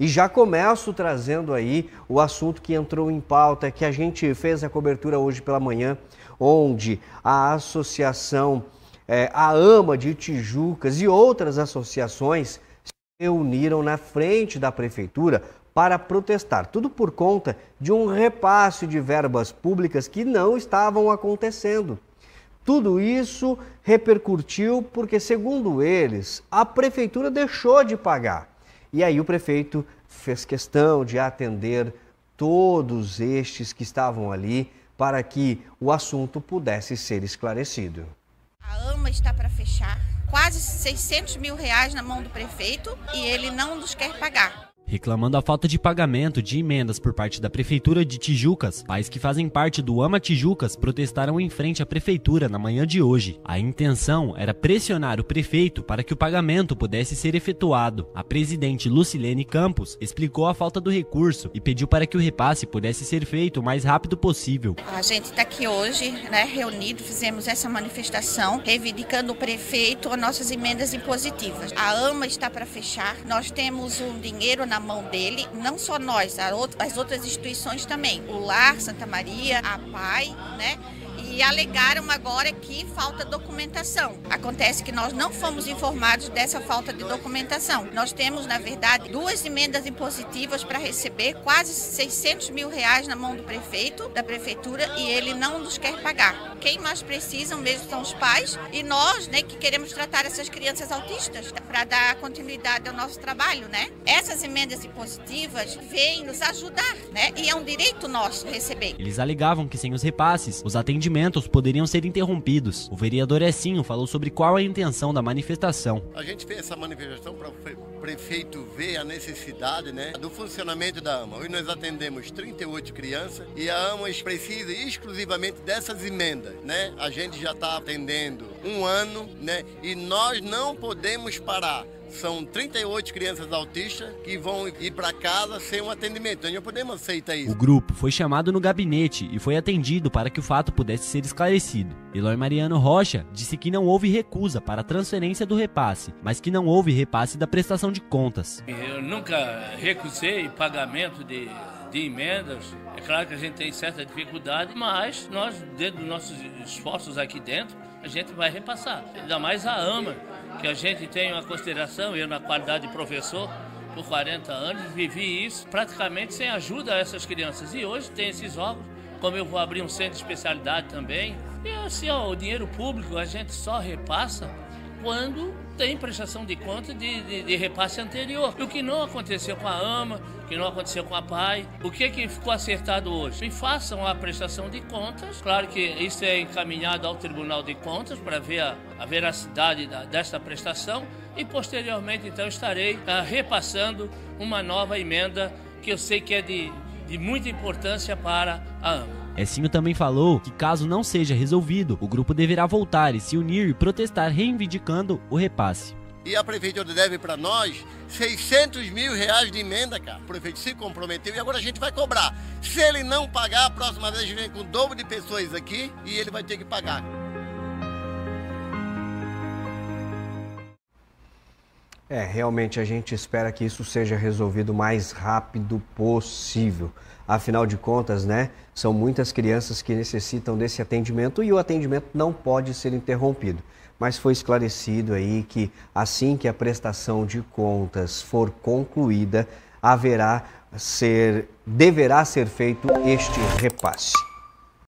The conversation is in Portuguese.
E já começo trazendo aí o assunto que entrou em pauta, que a gente fez a cobertura hoje pela manhã, onde a associação, é, a AMA de Tijucas e outras associações se reuniram na frente da prefeitura para protestar. Tudo por conta de um repasse de verbas públicas que não estavam acontecendo. Tudo isso repercutiu porque, segundo eles, a prefeitura deixou de pagar. E aí o prefeito fez questão de atender todos estes que estavam ali para que o assunto pudesse ser esclarecido. A AMA está para fechar, quase 600 mil reais na mão do prefeito e ele não nos quer pagar. Reclamando a falta de pagamento de emendas por parte da Prefeitura de Tijucas, pais que fazem parte do Ama Tijucas protestaram em frente à Prefeitura na manhã de hoje. A intenção era pressionar o prefeito para que o pagamento pudesse ser efetuado. A presidente Lucilene Campos explicou a falta do recurso e pediu para que o repasse pudesse ser feito o mais rápido possível. A gente está aqui hoje, né, reunido, fizemos essa manifestação, reivindicando o prefeito as nossas emendas impositivas. A AMA está para fechar, nós temos um dinheiro na mão dele, não só nós, as outras instituições também. O Lar, Santa Maria, a PAI, né? Alegaram agora que falta documentação. Acontece que nós não fomos informados dessa falta de documentação. Nós temos, na verdade, duas emendas impositivas para receber quase 600 mil reais na mão do prefeito, da prefeitura, e ele não nos quer pagar. Quem mais precisam mesmo são os pais e nós, né, que queremos tratar essas crianças autistas para dar continuidade ao nosso trabalho, né? Essas emendas impositivas vêm nos ajudar, né? E é um direito nosso receber. Eles alegavam que sem os repasses, os atendimentos poderiam ser interrompidos. O vereador Essinho falou sobre qual a intenção da manifestação. A gente fez essa manifestação para o prefeito ver a necessidade né, do funcionamento da AMA. Hoje nós atendemos 38 crianças e a AMA precisa exclusivamente dessas emendas. Né? A gente já está atendendo um ano né, e nós não podemos parar. São 38 crianças autistas que vão ir para casa sem um atendimento. Nós não podemos aceitar isso. O grupo foi chamado no gabinete e foi atendido para que o fato pudesse ser esclarecido. Eloy Mariano Rocha disse que não houve recusa para a transferência do repasse, mas que não houve repasse da prestação de contas. Eu nunca recusei pagamento de, de emendas. É claro que a gente tem certa dificuldade, mas nós, dentro dos nossos esforços aqui dentro, a gente vai repassar. Ainda mais a AMA que a gente tem uma consideração, eu na qualidade de professor, por 40 anos, vivi isso praticamente sem ajuda a essas crianças. E hoje tem esses órgãos, como eu vou abrir um centro de especialidade também. E assim, ó, o dinheiro público a gente só repassa quando tem prestação de conta de, de, de, repasse anterior. O que não aconteceu com a AMA, que não aconteceu com a PAI, o que, que ficou acertado hoje? E façam a prestação de contas. Claro que isso é encaminhado ao Tribunal de Contas para ver a, a veracidade da, desta prestação e posteriormente então estarei ah, repassando uma nova emenda que eu sei que é de, de muita importância para a AMA. Essinho também falou que caso não seja resolvido, o grupo deverá voltar e se unir e protestar reivindicando o repasse. E a prefeitura deve para nós 600 mil reais de emenda, cara. O prefeito se comprometeu e agora a gente vai cobrar. Se ele não pagar, a próxima vez a gente vem com o dobro de pessoas aqui e ele vai ter que pagar. É, realmente a gente espera que isso seja resolvido o mais rápido possível. Afinal de contas, né, são muitas crianças que necessitam desse atendimento e o atendimento não pode ser interrompido. Mas foi esclarecido aí que assim que a prestação de contas for concluída, haverá ser deverá ser feito este repasse.